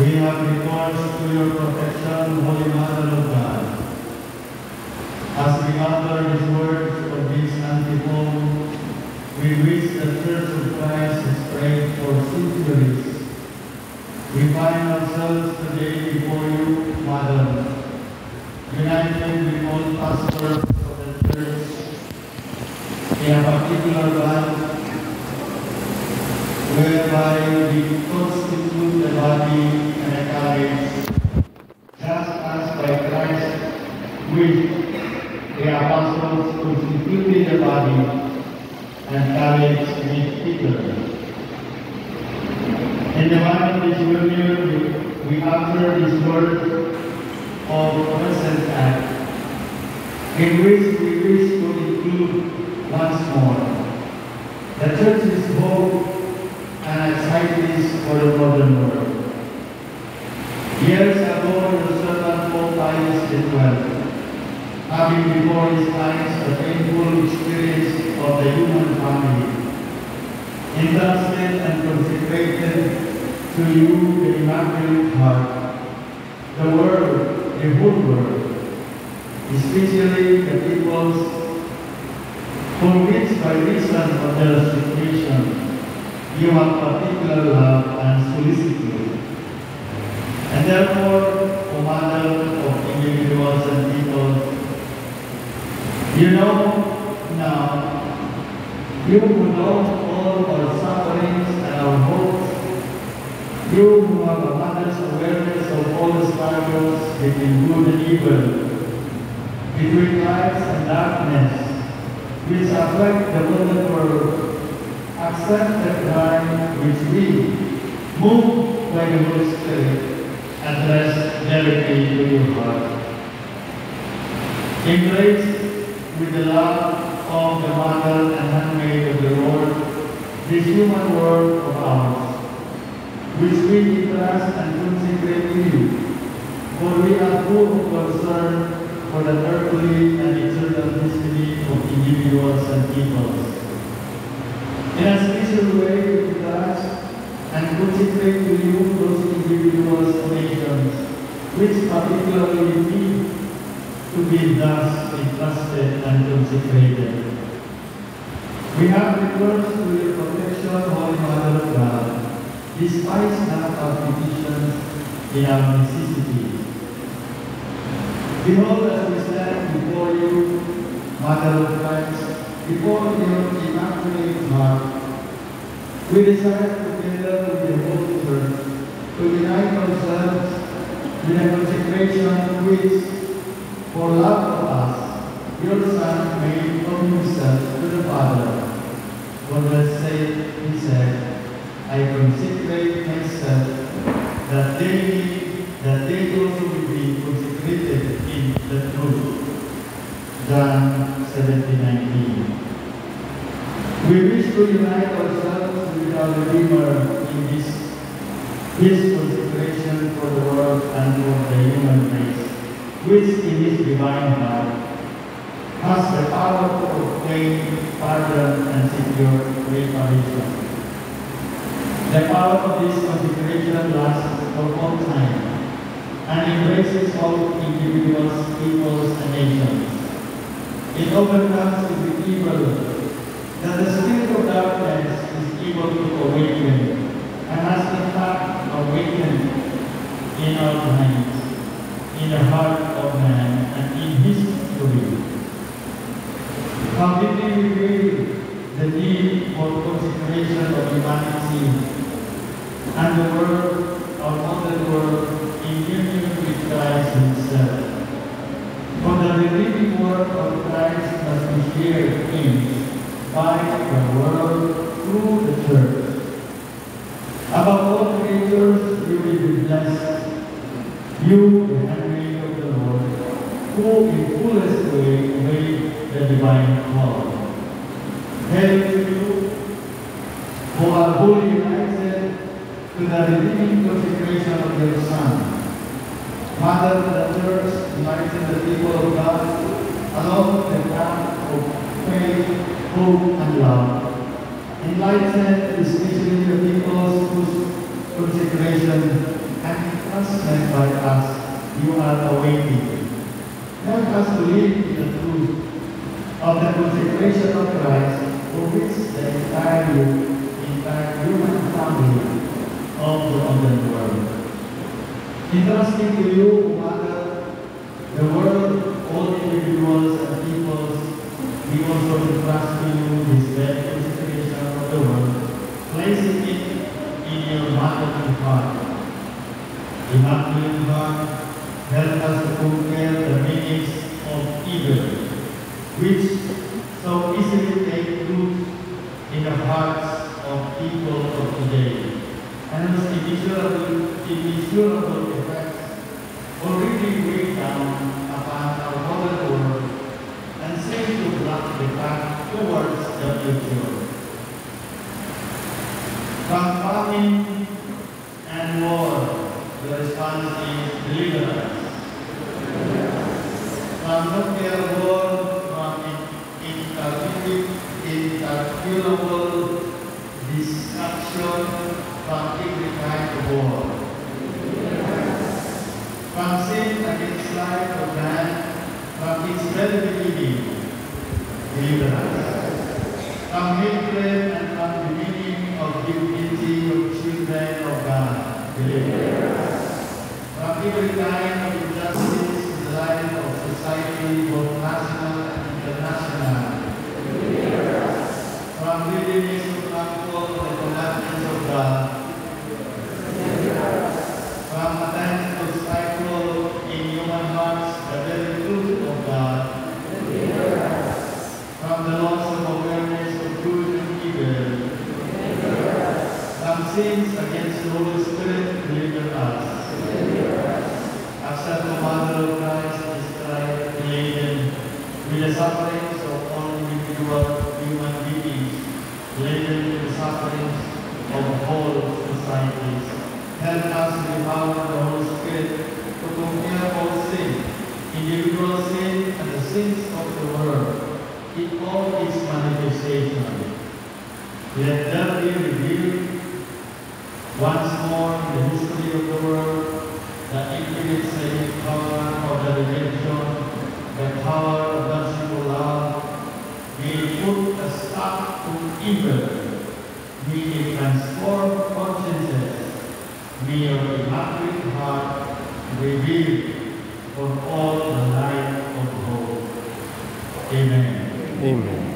We have recourse to your protection, Holy Mother of God. As we gather these words of this antiphon, we wish the Church of Christ has prayed for centuries. We find ourselves today before you, Mother, united with all pastors of the Church in a particular bond whereby we constitute the body and the carriage, just as by Christ with the apostles constituted the body and carriage with Peter. In the one of this union, we utter this word of present act, in which we wish to include once more the church's hope and anxieties for the modern world. Years ago, servant Pope Pius XII, having before his eyes a painful experience of the human family, entrusted and consecrated to you the Immaculate Heart, the world, the whole world, especially the peoples for which by reason of their situation you have particular love and solicitude. And therefore, O Mother of individuals and people, you know now, you who know all our sufferings and our hopes, you who have a mother's awareness of all the struggles between good and evil, between light and darkness, which affect the world, accept the cry which we, move by the Holy Spirit, address directly to your heart. Embrace with the love of the Mother and handmaid of the Lord, this human world of ours, which we entrust and consecrate to you, for we are full of concern for the earthly and eternal destiny of individuals and peoples. In a special way, we trust and consecrate to you those individuals and nations, which particularly need to be thus entrusted and consecrated. We have recourse to your protection, Holy Mother of God, despite not our petitions in our necessities. Behold, as we stand before you, Mother of Christ, before your immaculate heart, we desire together with the whole church to unite ourselves in a consecration which, for love of us, your Son made of himself to the Father. For the sake he said, I consecrate myself, that they, that they also will be consecrated in the truth. John 17, 19. We wish to unite ourselves with our Redeemer in this his consecration for the world and for the human race, which in his divine heart has the power to obtain pardon and secure reparation. The power of this consecration lasts for all time and embraces all individuals, peoples, and nations. It overcomes the evil that the spirit of darkness is able to awaken and has in fact awakened in our minds, in the heart of man, and in his history. Completely reveal the need for consecration of humanity and the world, our modern world, in union with Christ himself. For the redeeming work of Must be by the world through the church. Above all creatures, you will be blessed. You, the handmaid of the Lord, who in fullest way obey the divine call. Hail to you, who are wholly united to the redeeming consecration of your Son. Mother of the Church, united the people of God, along the of faith, hope, and love. Enlighten especially the peoples whose consecration and entrustment by us you are awaiting. Help us to live in the truth of the consecration of Christ, for which the entire, entire human family of the modern world. Entrusting to you, Mother, the world, all individuals and peoples we also entrust to you this very consideration of the world, placing it in your motherly heart. Immaculate Heart, help us to conquer the meanings of evil, which so easily take root in the hearts of people of today, and whose immeasurable, immeasurable effects already weigh down upon our modern world seem to block the path towards the future. Famine and war, the response is deliverance. From nuclear war, from incalculable, destruction, from of war. From sin against life of man, from its very beginning. From every kind of injustice in the life of society, sufferings of all individual human beings, laden with the sufferings of whole societies. Help us to the power of the Holy Spirit to conquer all sin, individual sin and the sins of the world, in all its manifestation. Let there be revealed once more in the history of the world the infinite saving power of the redemption, the power of Darshipula will put a stop to evil, We transform consciences, may your immaculate heart reveal for all the light of hope. Amen. Amen.